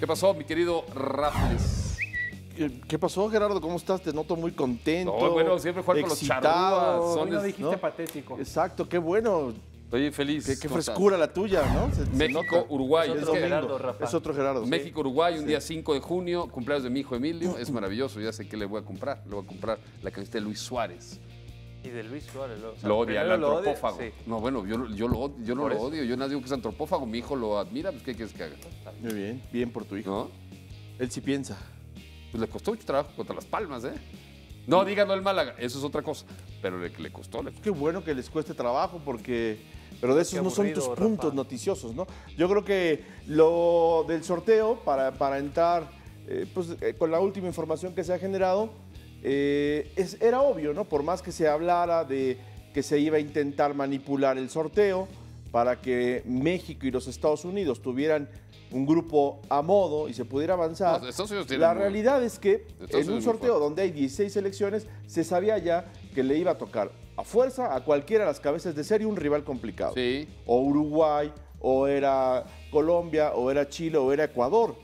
¿Qué pasó, mi querido Raffles? ¿Qué- ¿Qué pasó, Gerardo? ¿Cómo estás? Te noto muy contento. No, bueno, siempre jugar con los charrúas, son Hoy no dijiste ¿no? patético. Exacto, qué bueno. Estoy feliz. Qué, frescura la tuya, ¿no? Se- México. Uruguay. Es otro. Gerardo, Rafa. Es otro Gerardo. sí. México, Uruguay, un día 5 de junio, cumpleaños de mi hijo Emilio. Es maravilloso, ya sé qué le voy a comprar. Le voy a comprar la camiseta de Luis Suárez. Y de Luis Suárez. Lo, o sea, Lo odia, el primero lo odia, antropófago. sí. No, bueno, yo, yo, lo, yo no lo eso. odio. Yo no digo que es antropófago. Mi hijo lo admira. Pues, ¿qué quieres que haga? Muy bien, bien por tu hijo. ¿No? Él sí piensa. Pues le costó mucho trabajo contra las palmas, ¿eh? No, díganlo el Málaga. Eso es otra cosa. Pero le, le costó, le costó. Qué bueno que les cueste trabajo porque... Pero de esos no son tus Rafa. puntos noticiosos, ¿no? Yo creo que lo del sorteo, para, para entrar eh, pues, eh, con la última información que se ha generado, eh, es- era obvio, ¿no? Por más que se hablara de que se iba a intentar manipular el sorteo para que México y los Estados Unidos tuvieran un grupo a modo y se pudiera avanzar. No, La realidad es que Estados en un sorteo donde hay 16 selecciones, se sabía ya que le iba a tocar a fuerza a cualquiera de las cabezas de serie un rival complicado. Sí. O Uruguay, o era Colombia, o era Chile, o era Ecuador.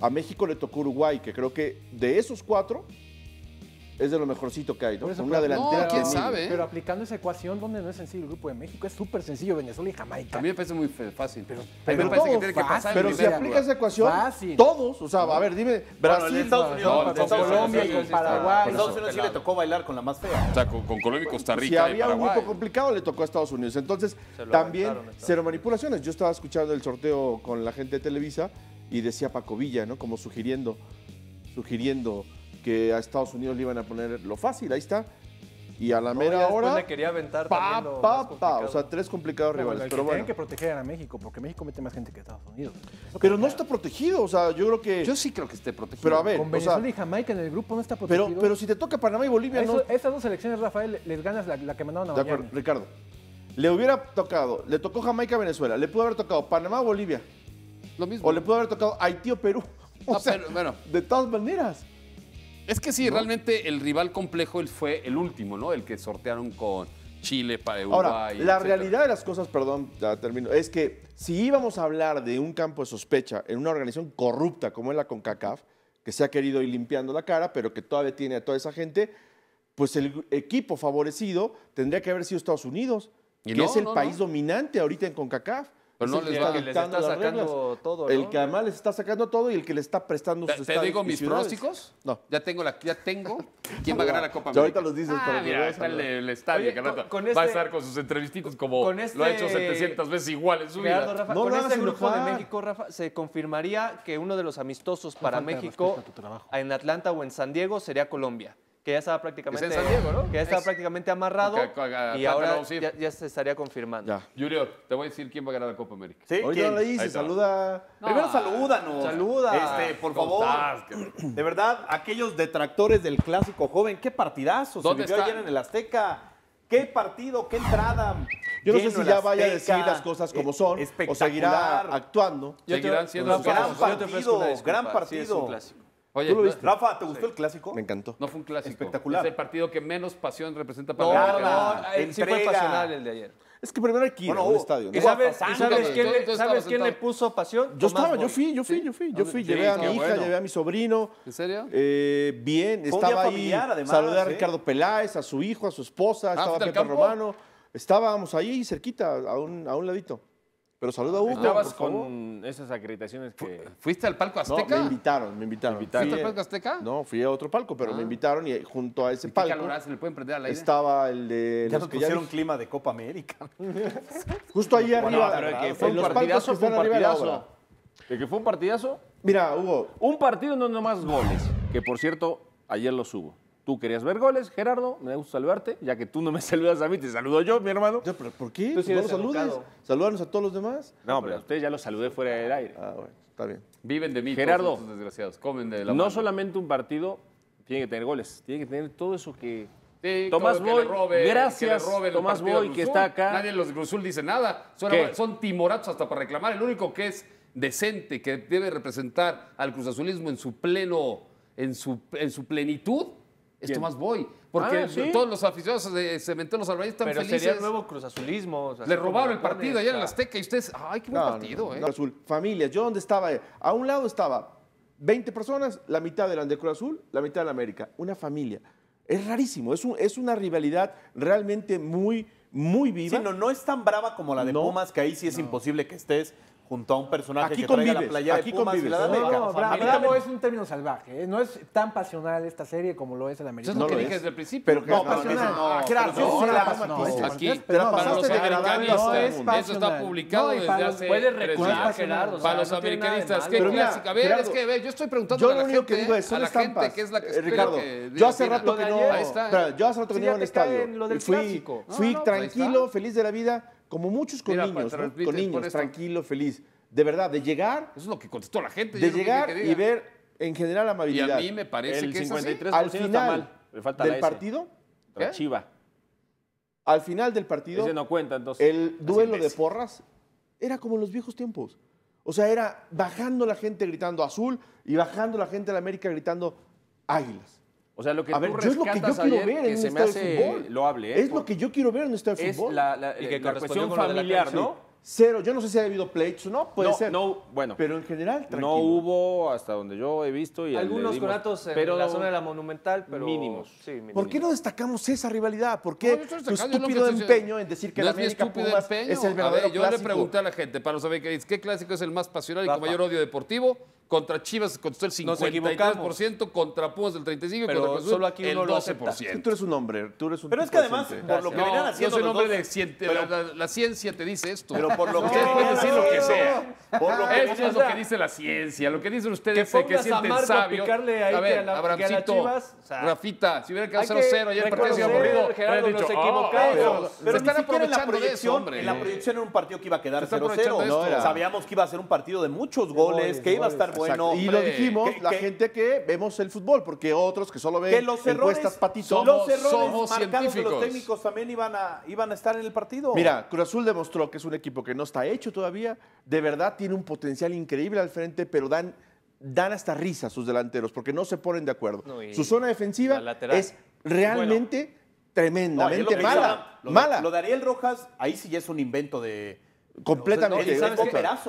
A México le tocó Uruguay, que creo que de esos cuatro es de lo mejorcito que hay, ¿no? Eso, Con una pero- delantera. No, quién que- sabe. Pero aplicando esa ecuación, ¿dónde no es sencillo el grupo de México? Es súper sencillo, Venezuela y Jamaica. A mí me parece muy fácil. Pero- pero me parece que todos, tiene que pasar. Pero el si aplica esa ecuación, Fácil. todos, o sea, a ver, dime, Brasil, Estados Unidos, No, el Estados Estados Unidos, Colombia con Paraguay. Estados Unidos sí le tocó bailar con la más fea. O sea, con, con Colombia y Costa Rica si y había un grupo complicado, le tocó a Estados Unidos. Entonces, también cero manipulaciones. Yo estaba escuchando el sorteo con la gente de Televisa y decía Paco Villa, ¿no? Como sugiriendo, sugiriendo que a Estados Unidos le iban a poner lo fácil, ahí está. Y a la No, mera hora, le quería aventar pa, lo pa, pa. O sea, tres complicados Pero rivales. Pero tienen bueno. que proteger a México, porque México mete más gente que Estados Unidos. Eso Pero no está protegido, o sea, yo creo que... Yo sí creo que esté protegido. Pero a ver, Con o Venezuela sea, y Jamaica en el grupo no está pero, protegido. pero si te toca Panamá y Bolivia, Eso- no... Esas dos selecciones, Rafael, les ganas la, la que mandaron a De Miami. acuerdo, Ricardo. Le hubiera tocado, le tocó Jamaica, Venezuela, le pudo haber tocado Panamá, Bolivia, Lo mismo. o le pudo haber tocado Haití o Perú. O No, sea, pero, bueno. de todas maneras. Es que sí, realmente el rival complejo él fue el último, ¿no? El que sortearon con Chile, para Uruguay. Ahora, la etcétera. realidad de las cosas, perdón, ya termino, es que si íbamos a hablar de un campo de sospecha en una organización corrupta como es la CONCACAF, que se ha querido ir limpiando la cara, pero que todavía tiene a toda esa gente, pues el equipo favorecido tendría que haber sido Estados Unidos, Y que no, es el no, país dominante ahorita en CONCACAF. Pero no el les que va- está que les está sacando todo, El que además les está sacando todo y el que le está prestando ¿Te, sus te digo mis pronósticos? No. Ya tengo, la, ya tengo quién va a ganar la Copa Ya América. ahorita los dices, Ah, pero mira, está el, el estadio Oye, que con- con va a este- estar con sus entrevistitas como lo ha hecho este- 700 veces igual en su Gerardo, vida. Rafa, No con este grupo de. México, Rafa, se confirmaría que uno de los amistosos para México a en Atlanta o en San Diego sería Colombia. Que ya estaba prácticamente, Está en San Diego, ¿no? que ya estaba Es- prácticamente amarrado y ahora ya, ya se estaría confirmando. Ya. Julio, te voy a decir quién va a ganar la Copa América. ¿Sí? Ahorita ¿Quién? no le está. saluda. Primero No. salúdanos. Saluda. Este, por ¿Cómo favor. estás? De verdad, aquellos detractores del clásico joven, qué partidazo. Se ¿Dónde vivió está? ayer en el Azteca. Qué partido, qué entrada. Yo no sé si ya vaya a decir las cosas como eh, son o seguirá actuando. Seguirán siendo gran partido, gran Sí, es partido. un clásico. Oye, ¿Tú lo no- viste? Rafa, ¿te gustó el clásico? Me encantó. no fue un clásico. Espectacular. Es el partido que menos pasión representa para No, no, América. eh, sí fue pasional el de ayer. Es que primero ir Bueno, un hubo- estadio. ¿no? ¿Y Hubo sabes, y quién, le, sabes quién puso pasión? Yo Tomás estaba, yo fui, yo fui, yo fui, yo fui. Sí, Llevé a mi hija, bueno. llevé a mi sobrino. ¿En serio? Eh, bien, Fue estaba ahí. familiar, además, Saludé a ¿eh? Ricardo Peláez, a su hijo, a su esposa, estaba ¿fuiste al Pepe campo? Romano. Estábamos ahí cerquita, a un, a un ladito. Pero saluda a Hugo, Estabas por favor. con esas acreditaciones que... ¿Fuiste al palco No, Azteca? me invitaron, me invitaron. ¿Fuiste Fui, al palco Azteca? No, fui a otro palco, pero Ah. me invitaron y junto a ese ¿Y ¿Qué palco calor ¿Se le pueden prender al aire? estaba el de Ya los nos que ya pusieron dije. clima de Copa América. Justo ahí Bueno, arriba. pero que en fue un los palcos partidazo, que fue un partidazo. De que fue un partidazo. Mira, Hugo, Un partido no nomás goles, que por cierto, ayer lo subo. Tú querías ver goles, Gerardo, me da gusto saludarte, ya que tú no me saludas a mí, te saludo yo, mi hermano. ya, pero ¿por qué? Tú sí no los saludes. a todos los demás. No, pero a ustedes ya los saludé fuera del aire. Ah, bueno, está bien. Viven de mí Gerardo. todos estos desgraciados. Comen de la No mano. solamente un partido tiene que tener goles, tiene que tener todo eso que... Sí, Tomás Boy, robe- gracias, Tomás Boy, que está acá. Nadie de los Azul dice nada. Son, ¿Qué? son timoratos hasta para reclamar. El único que es decente, que debe representar al Cruz Azulismo en su pleno, en su, en su plenitud, es ¿Quién? Tomás Boy. Porque Ah, ¿sí? todos los aficionados de Cementeros Los Albañiles están Pero felices. sería el nuevo Cruz Azulismo. o sea, Le robaron el partido pones, ayer en el Azteca y ustedes, ay, qué buen No, partido, no, ¿eh? Azul. Familias, yo donde estaba, a un lado estaba 20 personas, la mitad eran de Cruz Azul, la mitad de la América. Una familia. Es rarísimo, es, un- es una rivalidad realmente muy, muy viva. Sí, no, no es tan brava como la de No. Pumas, que ahí sí es imposible que estés junto a un personaje Aquí que traiga la convives, playera aquí de Pumas y convives. la de No, América. no, A mí bravo también- es un término salvaje. ¿eh? No es tan pasional esta serie como lo es el Eso americano. es No lo que lo dije es. desde el principio. Pero No, no, pero no, eso- no, no, no, no, no, Aquí, no, para los americanistas, es eso está pasional. publicado No, y desde hace Puede recordar. Gerardo. o sea, Para los no americanistas. ¿qué Pero mira, clásica? A ver, es que yo estoy preguntando Yo a la gente, es, a la gente que es la que Eh, espera Ricardo, que yo hace rato que no. yo hace rato que no iba al estadio. en lo del fui clásico. No, fui no, ahí tranquilo, feliz de la vida, como muchos con Mira, niños, transmitir Con niños, esto. tranquilo, feliz. De verdad, de llegar, Eso es lo que contestó la gente. de llegar que y ver en general Y amabilidad. a mí me parece El que es así. 53% Al está final mal. Le falta la del S. partido, La ¿Qué? Chiva. al final del partido, Ese no cuenta, entonces. el duelo de porras era como en los viejos tiempos. O sea, era bajando la gente gritando azul y bajando la gente de la América gritando águilas. O sea, lo que A tú ver, yo es lo que yo quiero ayer, ver que en se un me de hace fútbol. loable, ¿eh? Es lo que yo quiero ver en un estadio de Es fútbol. la, la, Y que la cuestión la familiar. ¿no? Cero. Yo no sé si ha habido pleitos o no, puede no, ser. no, bueno. Pero en general, tranquilo. No hubo hasta donde yo he visto y Algunos dimos- conatos en pero la zona de la Monumental, pero... mínimos. Sí, mínimos. ¿Por qué no destacamos esa rivalidad? ¿Por qué tu que estúpido empeño en decir que no la es mi América estúpido Pumas empeño. es el A verdadero ver, yo le pregunté a la gente, para los americanistas, ¿qué clásico es el más pasional y con mayor odio deportivo? Contra Chivas contestó el Nos 53%, contra Pumas el 35% y Pero contra Cruz solo aquí el uno lo acepta. 12%. Es que tú eres un hombre, tú eres un Pero es que además, por lo que No, venían yo haciendo soy un hombre de cien- pero- la, la- la ciencia te dice esto. Pero por lo que Ustedes pueden decir lo que sea. Por lo que Esto es lo que dice la ciencia, lo que dicen ustedes Que que a sienten a sabio. ahí a ver, que a la- a Chivas, o sea, Rafita, si hubiera quedado hay que 0-0 ayer el partido se aburrido, Gerardo, nos dicho, equivocamos. "Oh, Pero, oh". están siquiera en la aprovechando de eso, proyección, hombre. en la proyección era un partido que iba a quedar Se está aprovechando 0-0. de esto. No era. Sabíamos que iba a ser un partido de muchos goles, que iba a estar. Bueno. Y lo dijimos, Que- la que- gente que vemos el fútbol, porque otros que solo ven que los errores, encuestas patitos. Somos- los errores somos marcados de los técnicos también iban a, iban a estar en el partido. Mira, Cruz Azul demostró que es un equipo que no está hecho todavía. De verdad tiene un potencial increíble al frente, pero dan, dan hasta risa a sus delanteros porque no se ponen de acuerdo. No, Su zona defensiva la es realmente No, y es tremendamente mala. lo mala. Lo de Ariel Rojas, ahí sí ya es un invento de. Completamente.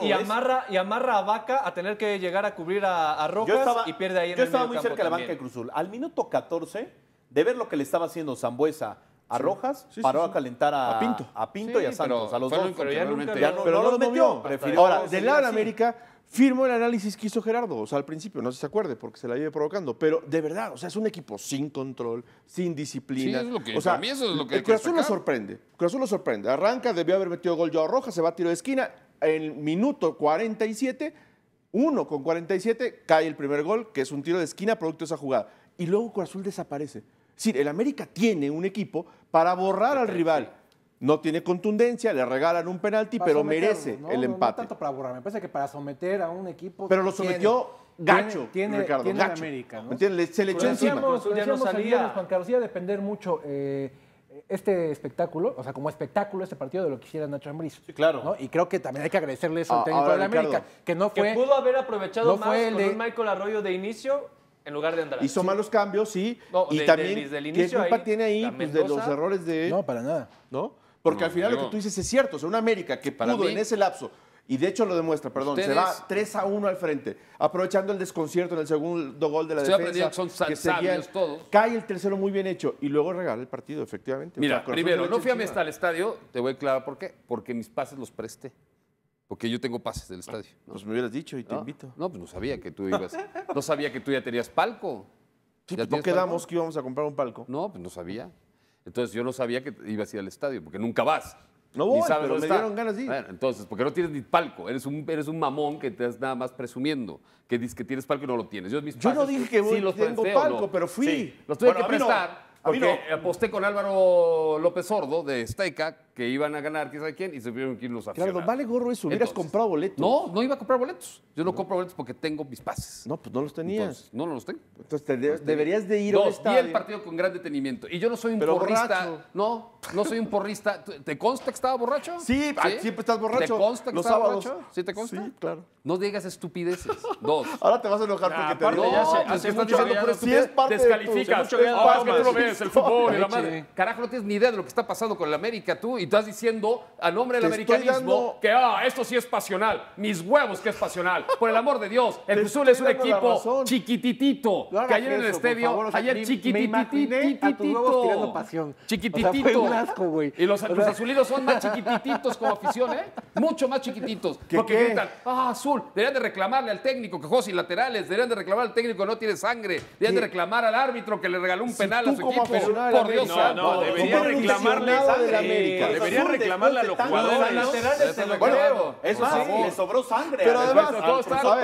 ¿Y amarra, y amarra a Vaca a tener que llegar a cubrir a, a Rojas estaba, y pierde ahí en yo el estaba medio muy campo cerca de la banca de. Cruzul. Al minuto 14, de ver lo que le estaba haciendo Zambuesa a Rojas, sí, paró sí. a calentar a, A Pinto. a Pinto y a Santos, pero a los dos. que ya nunca Ya no, Pero no no los lo metió. movió. Prefirió Ahora, del lado de la. América, firmo el análisis que hizo Gerardo, o sea, al principio, no sé si se acuerde, porque se la lleve provocando, pero de verdad, o sea, es un equipo sin control, sin disciplina. Sí, es lo que- o sea, mí eso es lo que el Cruz Azul lo sorprende, Cruz Azul lo sorprende. Arranca, debió haber metido gol Joao Rojas, se va a tiro de esquina, en minuto 47, 1 con 47, cae el primer gol, que es un tiro de esquina producto de esa jugada. Y luego Cruz Azul desaparece. Es decir, el América tiene un equipo para borrar al rival. No tiene contundencia, le regalan un penalti, Para pero merece ¿no? el empate. No tanto para borrar, me parece que para someter a un equipo. Pero lo que sometió tiene- gacho, tiene, Ricardo, tiene gacho. América, ¿no? ¿Me entiendes? Se le echó encima. ya no salía. Juan Carlos, iba a depender mucho eh, este espectáculo, o sea, como espectáculo este partido de lo que hiciera Nacho Ambriz. Sí, claro. ¿no? Y creo que también hay que agradecerle eso Ah, al técnico ahora, de la América, Ricardo. que no Que fue... pudo haber aprovechado no más fue el con de- un Michael Arroyo de inicio en lugar de Andrade. Hizo malos cambios, sí. No, y de- también, desde el ¿qué culpa ahí, tiene ahí pues, de los errores de... No, para nada. ¿no? Porque No, al final lo que tú dices es cierto. O sea, una América que Para pudo mí- en ese lapso, y de hecho lo demuestra, perdón, se va 3 a 1 al frente, aprovechando el desconcierto en el segundo gol de la Estoy defensa. que son que seguían- todos. Cae el tercero muy bien hecho y luego regala el partido, efectivamente. O Mira, sea, primero, no fui a. Mesta al estadio, te voy a aclarar por qué. Porque mis pases los presté. Porque yo tengo pases del estadio. ¿no? Pues me hubieras dicho y te ¿No? invito. No, pues no sabía que tú ibas. No sabía que tú ya tenías palco. Sí, ¿Ya pues no quedamos palco? que íbamos a comprar un palco. No, pues no sabía. Entonces yo no sabía que ibas a ir al estadio, porque nunca vas. No Ni voy, sabes pero dónde me está. dieron ganas de ir. Bueno, entonces, porque no tienes ni palco. Eres un, eres un mamón que te estás nada más presumiendo. Que dices que tienes palco y no lo tienes. Yo, mis Yo no dije que voy- sí los tengo presté, ¿o palco, no? pero fui. Sí, los tuve Bueno, que no. prestar. Porque no. aposté con Álvaro López Sordo de Azteca que iban a ganar, quién sabe quién, y se vieron que ir los Claro, aficionados. vale gorro eso. Hubieras Entonces, comprado boletos. No, no iba a comprar boletos. Yo no compro boletos porque tengo mis pases. No, pues no los tenías. Entonces, no, no los tengo. Entonces te de- deberías de ir a un Dos, vi estadio. el partido con gran detenimiento. Y yo no soy un Pero porrista. borracho. No, no soy un porrista. ¿Tú- ¿Te consta que estaba borracho? Sí, ah, siempre estás borracho. ¿Te consta que Los estaba sábados. borracho? ¿Sí te consta? Sí, claro. No digas estupideces. Dos. Ahora te vas a enojar porque te digo. ya No, se- pues hace que estás mucho diciendo estupidez. es parte de tu- Descalificas. hace que Ah, es que tú lo ves, el fútbol y la madre. Carajo, no tienes ni idea de lo que está pasando con el América tú y estás diciendo a nombre del Te americanismo dando- que ah, esto sí es pasional. Mis huevos que es pasional. Por el amor de Dios, el Te Cruz Azul es un equipo chiquititito. No que ayer en el estadio, favor, o sea, ayer chiquitititito. tirando pasión. Chiquititito. O sea, fue un asco, güey. Y los O sea- Cruz Azulinos son más chiquitititos como afición, ¿eh? Mucho más chiquititos. ¿Qué, Porque qué? gritan, ah, azul. Deberían de reclamarle al técnico que juega sin laterales. Deberían de reclamar al técnico que no tiene sangre. Deberían de reclamar al árbitro que le regaló un Si penal a su equipo. Por Dios No, no, debería Como reclamarle. aficionado Debería reclamarle a los jugadores. laterales lo creo. Eso sí, le sobró sangre. Pero además, el prototipo-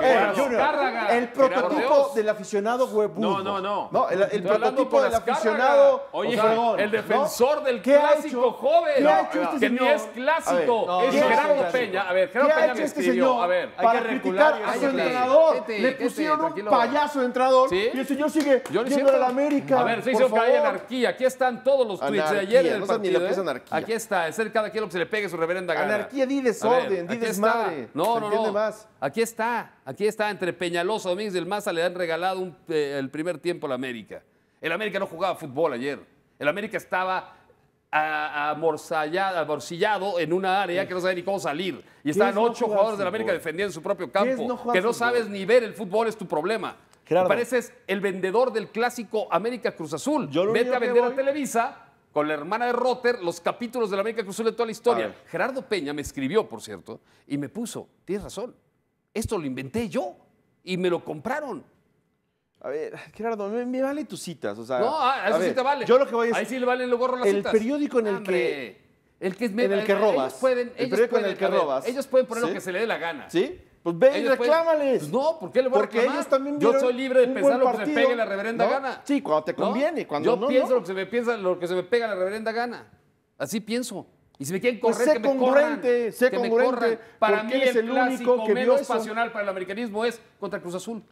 eh, el prototipo del aficionado huevudo. No, no, no. el, prototipo del aficionado. Oye, el defensor del ¿Qué ha clásico hecho? joven. ¿Qué ha hecho este que ni es clásico. Es ¿qué ha hecho Gerardo Peña. A ver, ¿Qué Gerardo ha Peña hecho me este escribió. señor A ver, hay para que criticar a su entrenador? Le pusieron un payaso de entrenador ¿Sí? y el señor sigue yendo a la América. A ver, se hizo que hay favor. anarquía. Aquí están todos los tweets Anarquía, ayer en el no ni partido. lo que es ¿eh? anarquía. Aquí está, es el cada quien lo que se le pegue su reverenda gana. Anarquía, di A desorden, ver, di desmadre. está. No, no, no. más. Aquí está, aquí está. Entre Peñalosa, Domínguez del Maza le han regalado un, eh, el primer tiempo al América. El América no jugaba fútbol ayer. El América estaba a- amorcillado en una área que no sabía ni cómo salir. Y estaban es no ocho jugar jugadores del América defendiendo su propio campo. no que no sabes ni ver el fútbol es tu problema. Pareces el vendedor del clásico América Cruz Azul. Yo Vete a vender a voy- Televisa con la hermana de Rotter los capítulos de la América Cruz Azul de toda la A historia. Gerardo Peña me escribió, por cierto, y me puso, tienes razón, esto lo inventé yo y me lo compraron. A ver, Gerardo, me, me vale tus citas. O sea, No, ah, a eso sí ver, te vale. Yo lo que voy es. Ahí sí le valen los gorros las el citas. periódico en el Hombre, que- El que, en el que ellos robas. pueden, El ellos periódico en el que a ver, robas. Ellos pueden poner ¿Sí? lo que se le dé la gana. ¿Sí? Pues ven y Ellos pueden- reclámales. Pues no, ¿por qué le voy a Porque reclamar? ellos también Yo soy libre de pensar lo que se me pegue la reverenda ¿no? gana. Sí, cuando te ¿No? conviene, cuando Yo no, pienso no. lo que se me piensa, lo que se me pega la reverenda gana. Así pienso. Y si me quieren Pues correr, sé que me corran. congruente, sé que congruente. Para mí eres el, el único clásico que menos eso. pasional para el americanismo es contra Cruz Azul.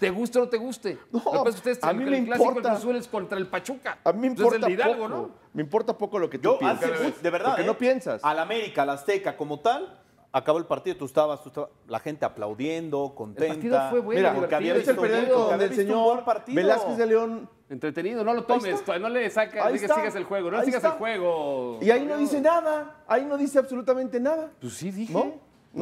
Te guste o no te guste. No, es ustedes, a el, mí el me clásico del importa. Cruz Azul es contra el Pachuca. A mí me Entonces, importa el de Hidalgo, poco. ¿no? Me importa poco lo que tú Yo, piensas. hace- de verdad, Porque ¿eh? no piensas. Al América, al Azteca, como tal, acabó el partido, tú estabas, tú estabas- la gente aplaudiendo, contenta. partido fue bueno, Mira, porque había el visto, periódico el un buen señor partido. Velázquez de León Entretenido, no lo tomes, no le sacas, Ahí no que sigas el juego, no le Ahí sigas está. el juego. y ahí no dice nada, ahí no dice absolutamente nada. Pues sí dije. ¿No?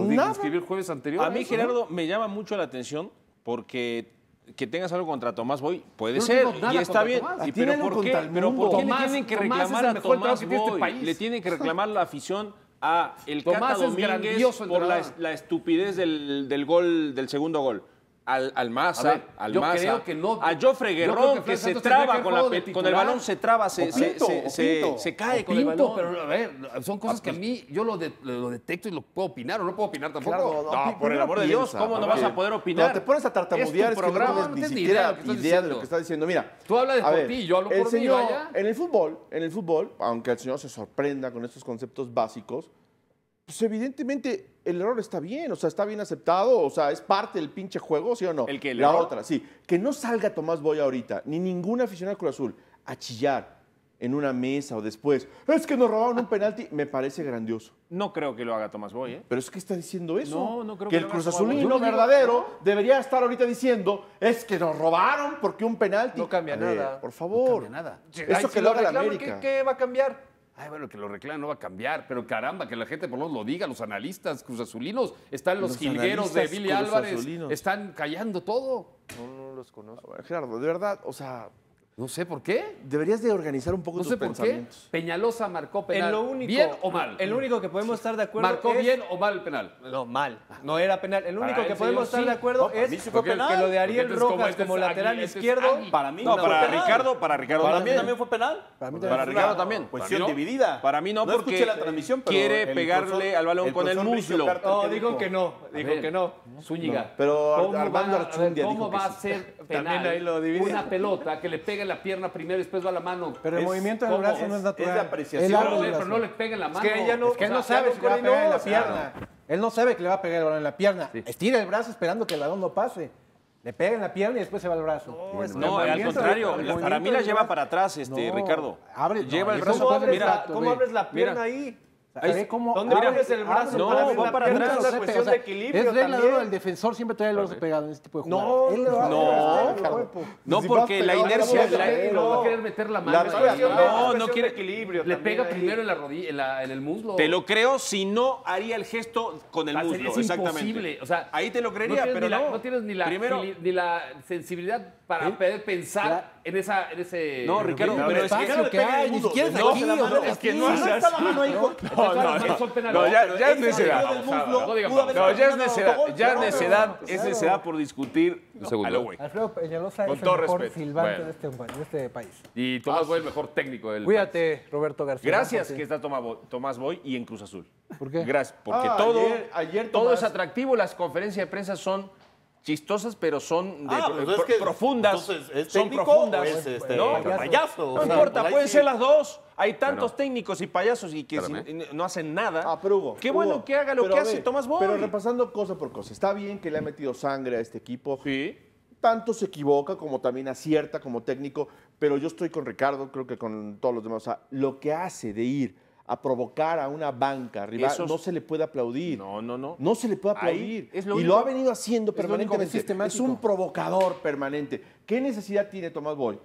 Dije, Nada. escribí el jueves anterior. A mí, eso, ¿no? Gerardo, me llama mucho la atención porque que tengas algo contra Tomás Boy puede no ser y está bien. Y pero ¿por qué? el Pero ¿por qué Tomás- le tienen que reclamar el a Tomás este Boy? país. Le tienen que reclamar la afición a el Tomás Cata Domínguez por la, la estupidez del, del gol del segundo gol. Al, al Maza, A ver, al yo Maza, creo que no- a Joffre Guerrón que se traba con, la con el balón, se traba, se, se, Pinto, se- o se- Pinto. se cae O con el Pinto, balón. pero a ver, son cosas que a mí yo lo, de- lo detecto y lo puedo opinar o no puedo opinar tampoco. Claro, No, por el amor de Dios, ¿cómo no vas a poder opinar? No, te pones a tartamudear, Es es, que no programa, tienes no ni tienes ni siquiera idea de lo que estás diciendo. Mira, Tú hablas de por ti, yo hablo el por mí. En el fútbol, en el fútbol, aunque el señor se sorprenda con estos conceptos básicos, pues evidentemente el error está bien, o sea, está bien aceptado, o sea, es parte del pinche juego, ¿sí o no? ¿El qué, el La error? otra, sí. Que no salga Tomás Boy ahorita, ni ningún aficionado Cruz Azul, a chillar en una mesa o después, es que nos robaron un penalti, me parece grandioso. No creo que lo haga Tomás Boy, ¿eh? Pero es que está diciendo eso. No, no creo que que el lo Cruz haga Tomás Boy. Azulino no verdadero debería estar ahorita diciendo es que nos robaron porque un penalti. No cambia ver, nada. Por favor. cambia nada. Eso Ay, que si lo haga la América. ¿qué, qué va a cambiar? Ay, bueno, que lo reclamen no va a cambiar, pero caramba, que la gente por lo menos lo diga, los analistas Cruz Azulinos, están los, Los jilgueros de Billy Álvarez, están callando todo. No, no los conozco. Gerardo, de verdad, o sea, No sé por qué. deberías de organizar un poco No tus sé por qué. pensamientos. Peñalosa marcó penal. En lo único, ¿Bien o mal? En lo único que podemos estar de acuerdo ¿Marcó es- bien o mal el penal? No, mal. No era penal. El único que podemos estar de acuerdo No, es mí sí fue que, penal. que lo de Ariel entonces, como Rojas este es como Agui- lateral este es izquierdo. Para mí No, fue para penal. Ricardo, para Ricardo Para también. también fue penal. Para mí Para también. Ricardo también. Cuestión Para mí no. dividida. Para mí no, no porque escuché la transmisión, pero quiere el pegarle al balón con el muslo. No, ¿qué dijo que no. Dijo que no. Zúñiga. pero ¿cómo Armando Archundia ¿Cómo dijo que va a ser penal También una pelota que le pegue la pierna primero y después va la mano? Pero el Es- movimiento del brazo no es natural. es de apreciación. Él Pero, el pero no le pegue en la Es mano. que ella no- Es que él o no sabe si le va a pegar en la pierna. Él no sabe que le va a pegar el balón en la pierna. Estira el brazo esperando que el balón no pase. Le pega en la pierna y después se va al brazo. es No, al contrario, el para mí la lleva para atrás, este, No, Ricardo. abre- no, lleva el brazo. ¿Cómo Brazo, abres, mira, la, cómo abres la pierna Mira. ahí? Ahí ve cómo ¿Dónde abre- pones el brazo No, para va para atrás. Es una cuestión de o sea, equilibrio Es regla de oro, el defensor siempre trae el brazo pegado en este tipo de No, jugadas. No. No, Si porque la inercia. no, la- no, No va a querer meter la mano. No, No, no no quiere equilibrio. Le pega ahí. primero en la rodilla, en, la- en el muslo. Te lo creo si no haría el gesto con el muslo. es exactamente. imposible. O sea, Ahí te lo creería, pero ni la- no. no tienes ni la, Primero- ni, ni la sensibilidad para poder pensar. En, esa, en ese. No, Ricardo, Pero es que- espacio que hay, ni siquiera es No, aquí, se la o sea, mano, es que no hace esa mano ahí con- No, no, no, penales. No, ya, ya es necedad. No No, ya es necedad. Ya es No, no, necedad. no. Es necedad por discutir segundo. a lo güey. Alfredo Peñalosa es el mejor silbante de, este, de este país. Y Tomás fue el mejor técnico del. Cuídate, Roberto García. Gracias que está Tomás Boy, Boy y en Cruz Azul. ¿Por qué? Gracias, porque Ah, todo, todo es atractivo. Las conferencias de prensa son chistosas, pero son de- Ah, pues es pro- que, profundas. entonces, ¿es son profundas. es, este, no, payaso? O no sea, importa, pueden sí. ser las dos. Hay tantos técnicos y payasos y que no hacen nada. Ah, pero Hugo, Qué Hugo, bueno que haga lo que hace ver, Tomás Boy. Pero repasando cosa por cosa, está bien que le ha metido sangre a este equipo. Sí. Tanto se equivoca como también acierta como técnico, pero yo estoy con Ricardo, creo que con todos los demás. O sea, lo que hace de ir a provocar a una banca rival Esos- no se le puede aplaudir. No, no, no. No se le puede aplaudir. es lo y único- lo ha venido haciendo es permanentemente. Es, sistemático. un provocador permanente. ¿Qué necesidad tiene Tomás Boy?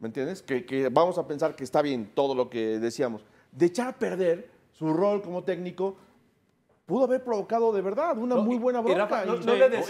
¿Me entiendes? Que, que vamos a pensar que está bien todo lo que decíamos. De echar a perder su rol como técnico, pudo haber provocado de verdad una muy buena Y bronca. No- le decía